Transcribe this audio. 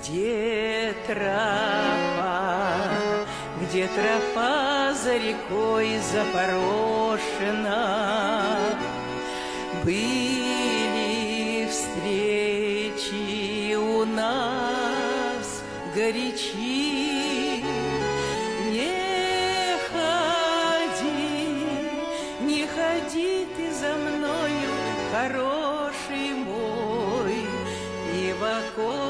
Где тропа, где тропа за рекой запорошена, Были встречи у нас горячи. Не ходи, не ходи ты за мною, хороший мой, и в окошко